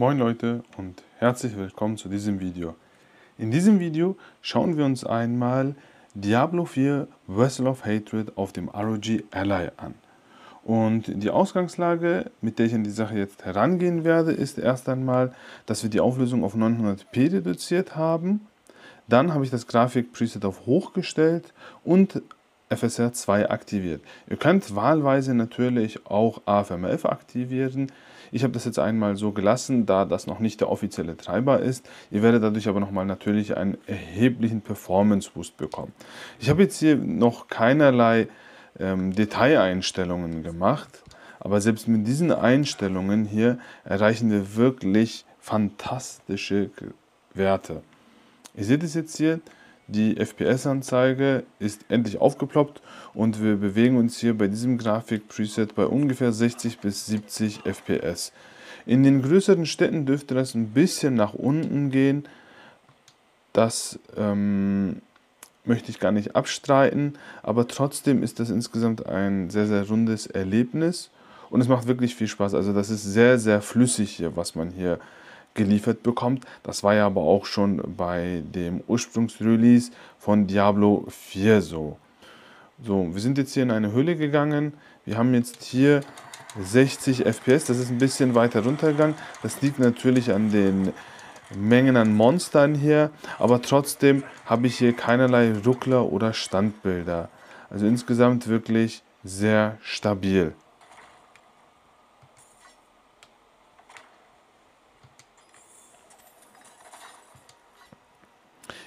Moin Leute und herzlich willkommen zu diesem Video. In diesem Video schauen wir uns einmal Diablo 4 Vessel of Hatred auf dem ROG Ally an. Und die Ausgangslage, mit der ich an die Sache jetzt herangehen werde, ist erst einmal, dass wir die Auflösung auf 900p reduziert haben. Dann habe ich das Grafik-Preset auf hoch gestellt und FSR 2 aktiviert. Ihr könnt wahlweise natürlich auch AFMF aktivieren. Ich habe das jetzt einmal so gelassen, da das noch nicht der offizielle Treiber ist. Ihr werdet dadurch aber nochmal natürlich einen erheblichen Performance Boost bekommen. Ich habe jetzt hier noch keinerlei ähm, Detaileinstellungen gemacht, aber selbst mit diesen Einstellungen hier erreichen wir wirklich fantastische Werte. Ihr seht es jetzt hier, die FPS-Anzeige ist endlich aufgeploppt und wir bewegen uns hier bei diesem Grafik-Preset bei ungefähr 60 bis 70 FPS. In den größeren Städten dürfte das ein bisschen nach unten gehen. Das ähm, möchte ich gar nicht abstreiten, aber trotzdem ist das insgesamt ein sehr, sehr rundes Erlebnis und es macht wirklich viel Spaß. Also das ist sehr, sehr flüssig hier, was man hier geliefert bekommt. Das war ja aber auch schon bei dem Ursprungsrelease von Diablo 4 so. So, wir sind jetzt hier in eine Höhle gegangen. Wir haben jetzt hier 60 FPS. Das ist ein bisschen weiter runtergegangen. Das liegt natürlich an den Mengen an Monstern hier. Aber trotzdem habe ich hier keinerlei Ruckler oder Standbilder. Also insgesamt wirklich sehr stabil.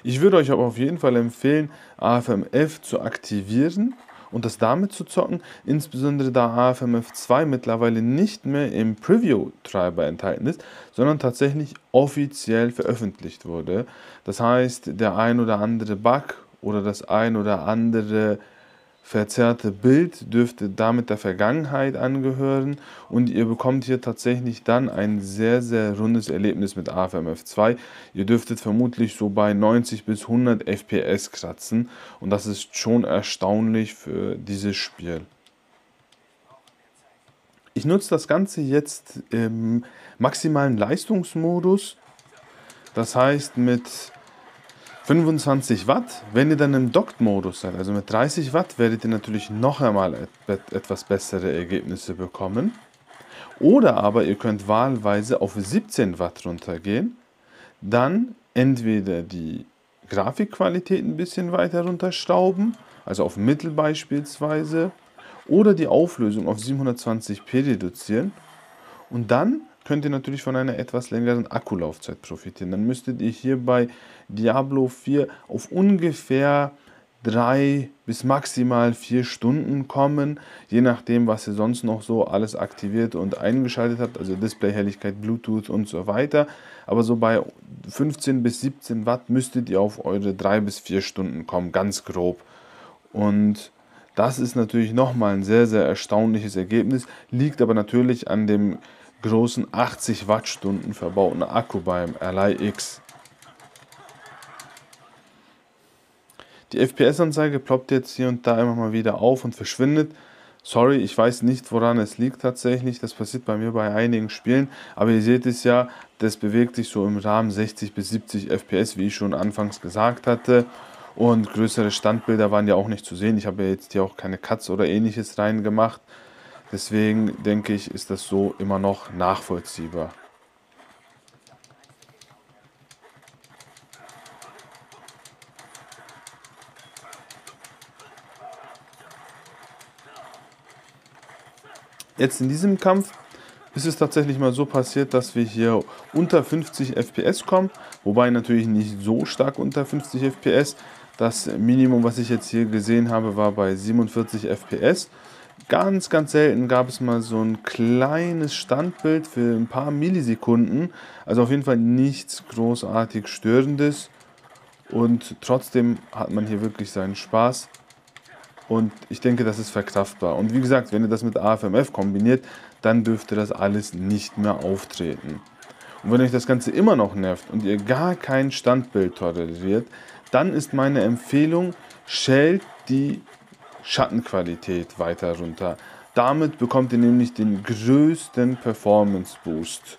Ich würde euch aber auf jeden Fall empfehlen, AFMF zu aktivieren und das damit zu zocken, insbesondere da AFMF 2 mittlerweile nicht mehr im Preview-Treiber enthalten ist, sondern tatsächlich offiziell veröffentlicht wurde. Das heißt, der ein oder andere Bug oder das ein oder andere verzerrte Bild dürfte damit der Vergangenheit angehören und ihr bekommt hier tatsächlich dann ein sehr, sehr rundes Erlebnis mit AFMF 2. Ihr dürftet vermutlich so bei 90 bis 100 FPS kratzen und das ist schon erstaunlich für dieses Spiel. Ich nutze das Ganze jetzt im maximalen Leistungsmodus, das heißt mit 25 Watt. Wenn ihr dann im Docked-Modus seid, also mit 30 Watt, werdet ihr natürlich noch einmal etwas bessere Ergebnisse bekommen. Oder aber ihr könnt wahlweise auf 17 Watt runtergehen. Dann entweder die Grafikqualität ein bisschen weiter runterschrauben, also auf Mittel beispielsweise, oder die Auflösung auf 720p reduzieren. Und dann könnt ihr natürlich von einer etwas längeren Akkulaufzeit profitieren. Dann müsstet ihr hier bei Diablo 4 auf ungefähr drei bis maximal vier Stunden kommen, je nachdem, was ihr sonst noch so alles aktiviert und eingeschaltet habt, also Displayhelligkeit, Bluetooth und so weiter. Aber so bei 15 bis 17 Watt müsstet ihr auf eure drei bis vier Stunden kommen, ganz grob. Und das ist natürlich nochmal ein sehr, sehr erstaunliches Ergebnis, liegt aber natürlich an dem großen 80 Wattstunden verbauten Akku beim Ally X. Die FPS-Anzeige ploppt jetzt hier und da immer mal wieder auf und verschwindet. Sorry, ich weiß nicht, woran es liegt tatsächlich. Das passiert bei mir bei einigen Spielen. Aber ihr seht es ja, das bewegt sich so im Rahmen 60 bis 70 FPS, wie ich schon anfangs gesagt hatte. Und größere Standbilder waren ja auch nicht zu sehen. Ich habe ja jetzt hier auch keine Cuts oder ähnliches reingemacht. Deswegen denke ich, ist das so immer noch nachvollziehbar. Jetzt in diesem Kampf ist es tatsächlich mal so passiert, dass wir hier unter 50 FPS kommen, wobei natürlich nicht so stark unter 50 FPS. Das Minimum, was ich jetzt hier gesehen habe, war bei 47 FPS. Ganz, ganz selten gab es mal so ein kleines Standbild für ein paar Millisekunden. Also auf jeden Fall nichts großartig Störendes. Und trotzdem hat man hier wirklich seinen Spaß. Und ich denke, das ist verkraftbar. Und wie gesagt, wenn ihr das mit AFMF kombiniert, dann dürfte das alles nicht mehr auftreten. Und wenn euch das Ganze immer noch nervt und ihr gar kein Standbild toleriert, dann ist meine Empfehlung, schält die Schattenqualität weiter runter. Damit bekommt ihr nämlich den größten Performance Boost.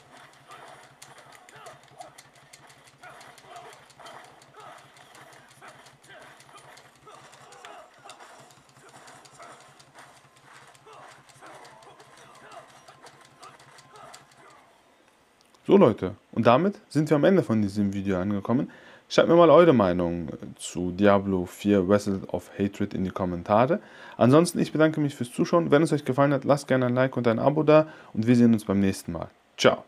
So Leute, und damit sind wir am Ende von diesem Video angekommen. Schreibt mir mal eure Meinung zu Diablo 4 Vessel of Hatred in die Kommentare. Ansonsten, ich bedanke mich fürs Zuschauen. Wenn es euch gefallen hat, lasst gerne ein Like und ein Abo da und wir sehen uns beim nächsten Mal. Ciao.